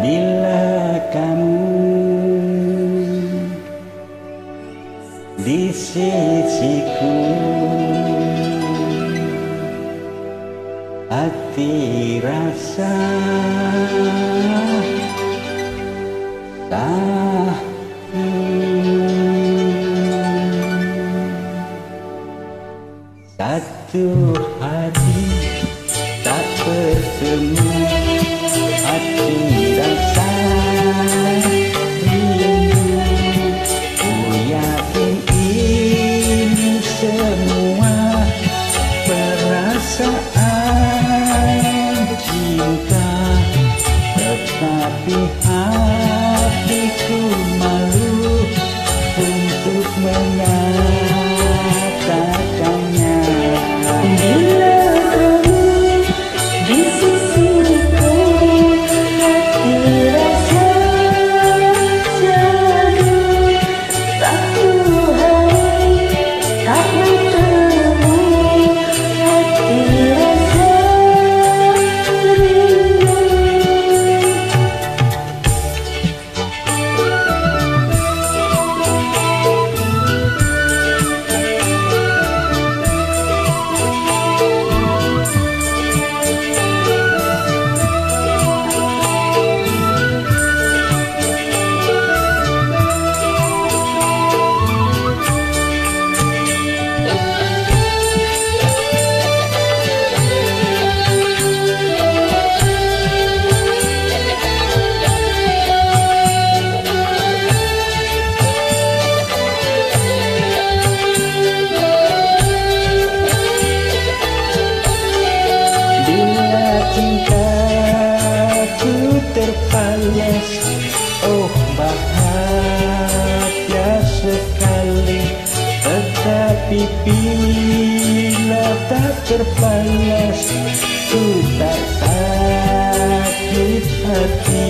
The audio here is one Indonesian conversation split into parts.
Bila kamu di sisiku Hati rasa Satu hati Tetapi hatiku malu Untuk mengatakannya terpalas Oh bahagia sekali. Tetapi bila tak terpalas Ku tak sakit hati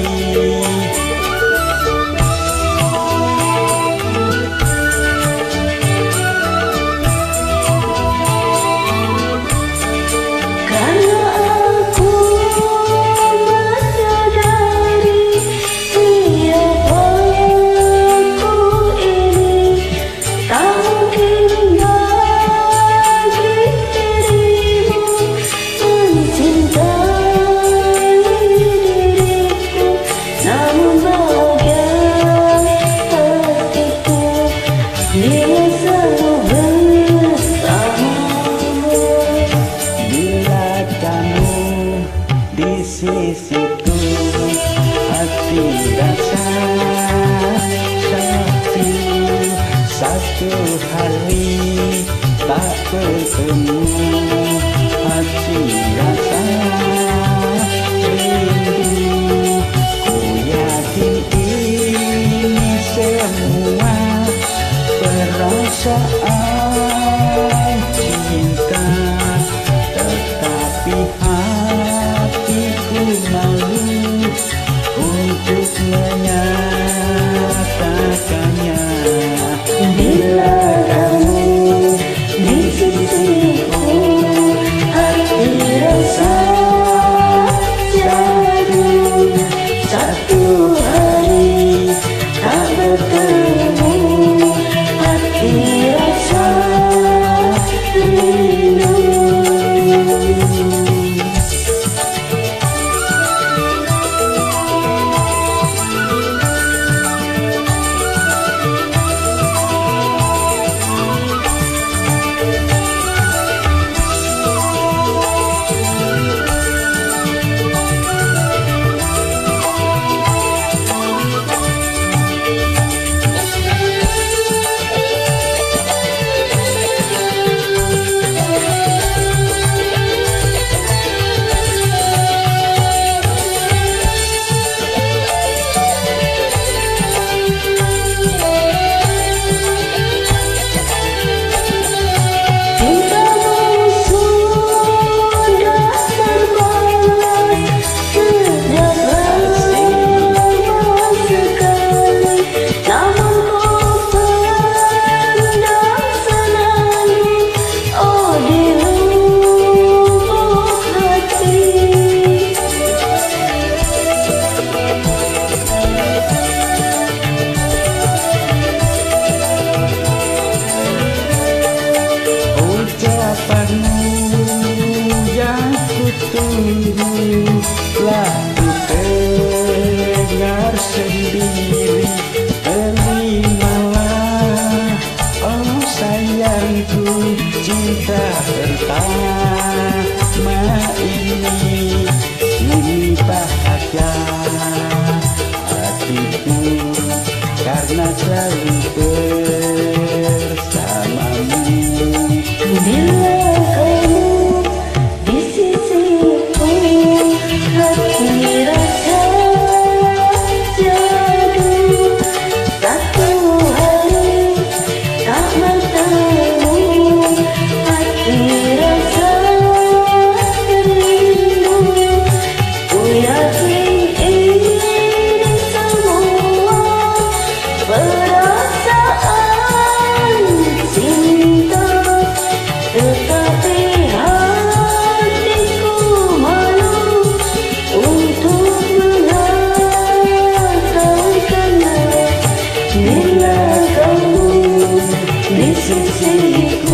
sisiku Hati rasa satu Satu hari tak bertemu Hati rasa rindu. Ku yakin ini semua perasaan sendiri Terimalah Oh sayangku Cinta pertama ini Ini bahagia Hatiku Karena selalu to see